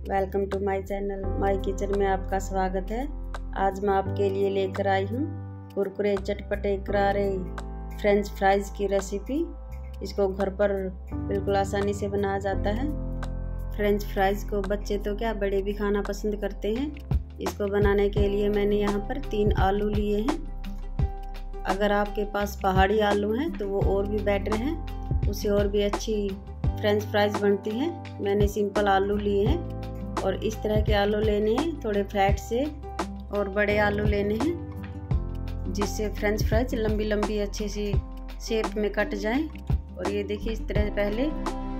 Welcome to my channel, my kitchen में आपका स्वागत है। आज मैं आपके लिए लेकर आई हूँ कुरकुरे चटपटे करारे फ्रेंच फ्राइज़ की रेसिपी इसको घर पर बिल्कुल आसानी से बनाया जाता है। फ्रेंच फ्राइज़ को बच्चे तो क्या बड़े भी खाना पसंद करते हैं। इसको बनाने के लिए मैंने यहाँ पर तीन आलू लिए हैं। अगर आपके पास पहाड़ी आलू हैं तो वो और भी बेटर हैं। उसे और भी अच्छी फ्रेंच फ्राइज बनती हैं। मैंने सिंपल आलू लिए हैं। और इस तरह के आलू लेने हैं, थोड़े फ्लैट से और बड़े आलू लेने हैं, जिससे फ्रेंच फ्राइज लंबी लंबी अच्छी सी शेप में कट जाए। और ये देखिए, इस तरह पहले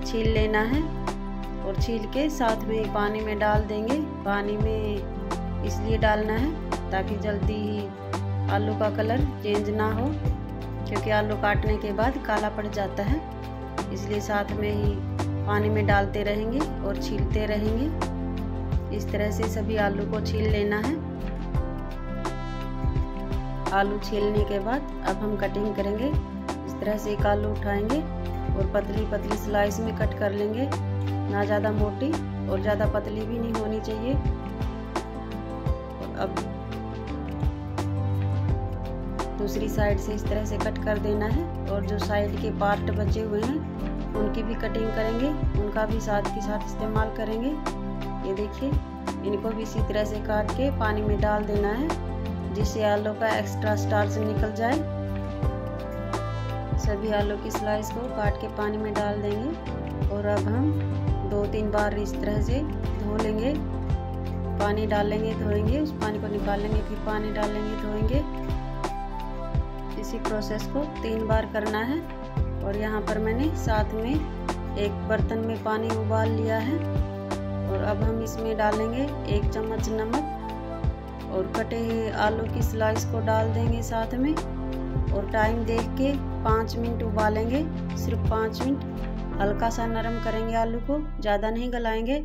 छील लेना है और छील के साथ में पानी में डाल देंगे। पानी में इसलिए डालना है ताकि जल्दी ही आलू का कलर चेंज ना हो, क्योंकि आलू काटने के बाद काला पड़ जाता है। इसलिए साथ में ही पानी में डालते रहेंगे और छीलते रहेंगे। इस तरह से सभी आलू को छील लेना है। आलू छीलने के बाद अब हम कटिंग करेंगे। इस तरह से एक आलू उठाएँगे और पतली पतली स्लाइस में कट कर लेंगे। ना ज़्यादा मोटी और ज़्यादा पतली भी नहीं होनी चाहिए। अब दूसरी साइड से इस तरह से कट कर देना है और जो साइड के पार्ट बचे हुए हैं, उनकी भी कटिंग करेंगे। उनका भी साथ के साथ इस्तेमाल करेंगे। ये देखिए, इनको भी इसी तरह से काट के पानी में डाल देना है, जिससे आलू का एक्स्ट्रा स्टार्च निकल जाए। सभी आलू की स्लाइस को काट के पानी में डाल देंगे, और अब हम दो तीन बार इस तरह से धो लेंगे। पानी डालेंगे, धोएँगे, उस पानी को निकालेंगे, फिर पानी डालेंगे, धोएँगे। इसी प्रोसेस को तीन बार करना है, और यहाँ पर मैंने साथ में एक बर्तन में पानी उबाल लिया है। और अब हम इसमें डालेंगे एक चम्मच नमक और कटे हुए आलू की स्लाइस को डाल देंगे साथ में और टाइम देख के पाँच मिनट उबालेंगे। सिर्फ़ पाँच मिनट। हल्का सा नरम करेंगे आलू को। ज़्यादा नहीं गलाएँगे।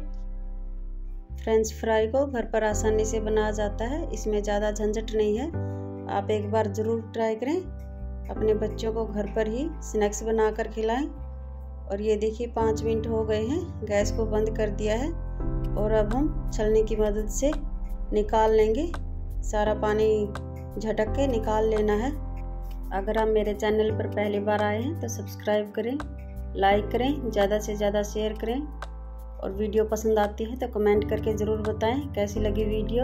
फ्रेंच फ्राई को घर पर आसानी से बनाया जाता है। इसमें ज़्यादा झंझट नहीं है। आप एक बार ज़रूर ट्राई करें। अपने बच्चों को घर पर ही स्नैक्स बनाकर खिलाएँ। और ये देखिए पाँच मिनट हो गए हैं। गैस को बंद कर दिया है। और अब हम छलनी की मदद से निकाल लेंगे। सारा पानी झटक के निकाल लेना है। अगर आप मेरे चैनल पर पहली बार आए हैं तो सब्सक्राइब करें, लाइक करें, ज़्यादा से ज़्यादा शेयर करें। और वीडियो पसंद आती है तो कमेंट करके ज़रूर बताएँ कैसी लगी वीडियो।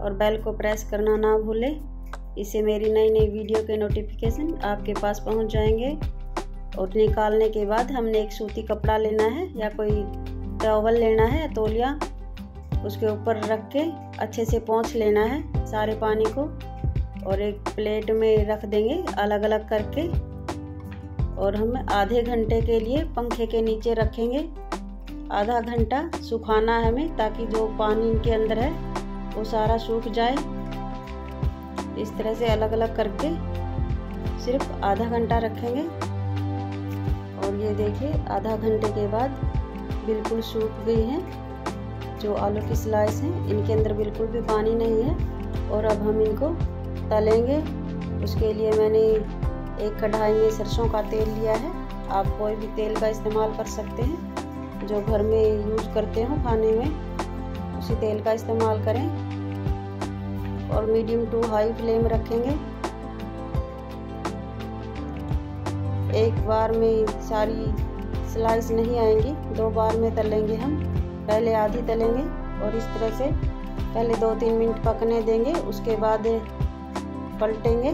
और बेल को प्रेस करना ना भूलें। इससे मेरी नई नई वीडियो के नोटिफिकेशन आपके पास पहुँच जाएँगे। और निकालने के बाद हमने एक सूती कपड़ा लेना है या कोई टॉवल लेना है, तोलिया उसके ऊपर रख के अच्छे से पहुँच लेना है सारे पानी को और एक प्लेट में रख देंगे अलग अलग करके और हम आधे घंटे के लिए पंखे के नीचे रखेंगे। आधा घंटा सुखाना है हमें ताकि जो पानी इनके अंदर है वो सारा सूख जाए। इस तरह से अलग अलग करके सिर्फ़ आधा घंटा रखेंगे। और ये देखिए, आधा घंटे के बाद बिल्कुल सूख गई है। जो आलू की स्लाइस हैं, इनके अंदर बिल्कुल भी पानी नहीं है और अब हम इनको तलेंगे। उसके लिए मैंने एक कढ़ाई में सरसों का तेल लिया है। आप कोई भी तेल का इस्तेमाल कर सकते हैं। जो घर में यूज़ करते हो खाने में, उसी तेल का इस्तेमाल करें। और मीडियम टू हाई फ्लेम रखेंगे। एक बार में सारी स्लाइस नहीं आएँगी। दो बार में तलेंगे हम। पहले आधी तलेंगे और इस तरह से पहले दो तीन मिनट पकने देंगे। उसके बाद पलटेंगे,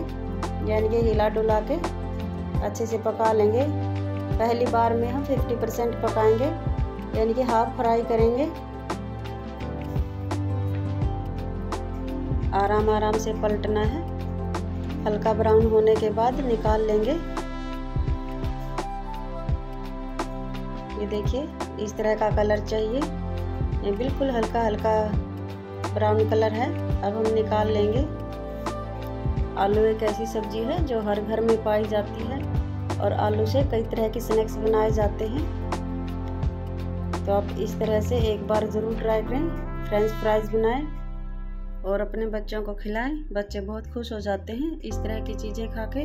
यानी कि हिला डुला के अच्छे से पका लेंगे। पहली बार में हम 50 परसेंट पकाएँगे, यानी कि हाफ़ फ्राई करेंगे। आराम आराम से पलटना है। हल्का ब्राउन होने के बाद निकाल लेंगे। ये देखिए, इस तरह का कलर चाहिए। ये बिल्कुल हल्का हल्का ब्राउन कलर है। अब हम निकाल लेंगे। आलू एक ऐसी सब्ज़ी है जो हर घर में पाई जाती है और आलू से कई तरह के स्नैक्स बनाए जाते हैं। तो आप इस तरह से एक बार ज़रूर ट्राई करें। फ्रेंच फ्राइज़ बनाएँ और अपने बच्चों को खिलाएँ। बच्चे बहुत खुश हो जाते हैं। इस तरह की चीज़ें खा के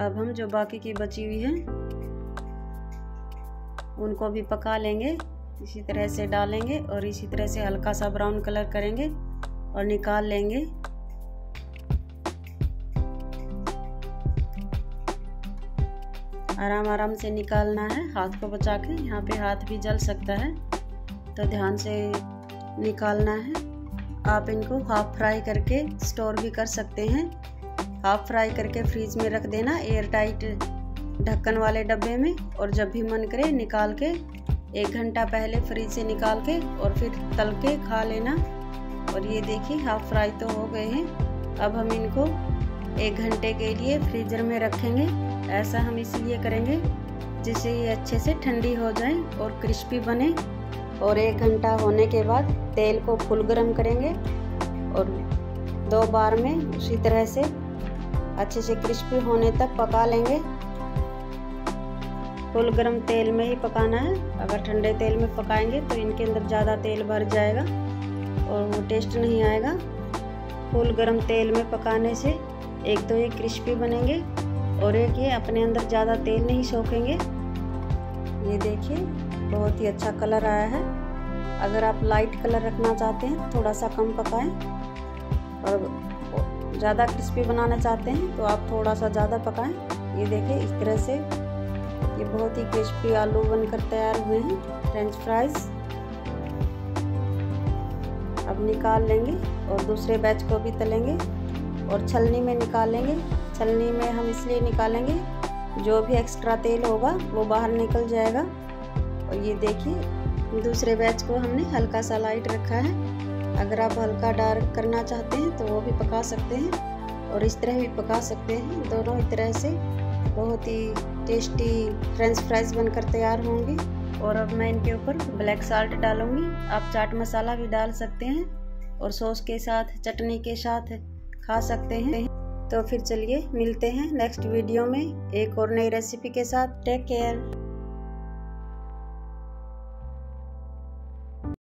अब हम जो बाकी की बची हुई है, उनको भी पका लेंगे, इसी तरह से डालेंगे और इसी तरह से हल्का सा ब्राउन कलर करेंगे और निकाल लेंगे। आराम आराम से निकालना है, हाथ को बचा के, यहाँ पे हाथ भी जल सकता है तो ध्यान से निकालना है। आप इनको हाफ़ फ्राई करके स्टोर भी कर सकते हैं। हाफ़ फ्राई करके फ्रीज में रख देना एयर टाइट ढक्कन वाले डब्बे में, और जब भी मन करे निकाल के, एक घंटा पहले फ्रीज से निकाल के, और फिर तल के खा लेना। और ये देखिए, हाफ़ फ्राई तो हो गए हैं। अब हम इनको एक घंटे के लिए फ्रीजर में रखेंगे। ऐसा हम इसलिए करेंगे, जिससे ये अच्छे से ठंडी हो जाए और क्रिस्पी बने। और एक घंटा होने के बाद तेल को फुल गर्म करेंगे, और दो बार में उसी तरह से अच्छे से क्रिस्पी होने तक पका लेंगे। फुल गरम तेल में ही पकाना है। अगर ठंडे तेल में पकाएँगे तो इनके अंदर ज़्यादा तेल भर जाएगा और वो टेस्ट नहीं आएगा। फुल गरम तेल में पकाने से एक तो ये क्रिस्पी बनेंगे और एक ये अपने अंदर ज़्यादा तेल नहीं सोखेंगे। ये देखिए, बहुत ही अच्छा कलर आया है। अगर आप लाइट कलर रखना चाहते हैं, थोड़ा सा कम पकाएँ। और ज़्यादा क्रिस्पी बनाना चाहते हैं तो आप थोड़ा सा ज़्यादा पकाएँ। ये देखिए, इस तरह से। ये बहुत ही क्रिस्पी आलू बनकर तैयार हुए हैं फ्रेंच फ्राइज़ अब निकाल लेंगे और दूसरे बैच को भी तलेंगे और छलनी में निकालेंगे। छलनी में हम इसलिए निकालेंगे, जो भी एक्स्ट्रा तेल होगा, वो बाहर निकल जाएगा। और ये देखिए दूसरे बैच को हमने हल्का सा लाइट रखा है। अगर आप हल्का डार्क करना चाहते हैं तो वो भी पका सकते हैं और इस तरह भी पका सकते हैं। दोनों ही तरह से बहुत ही टेस्टी फ्रेंच फ्राइज बनकर तैयार होंगे। और अब मैं इनके ऊपर ब्लैक साल्ट डालूँगी। आप चाट मसाला भी डाल सकते हैं और सॉस के साथ, चटनी के साथ खा सकते हैं। तो फिर चलिए मिलते हैं नेक्स्ट वीडियो में एक और नई रेसिपी के साथ। Take care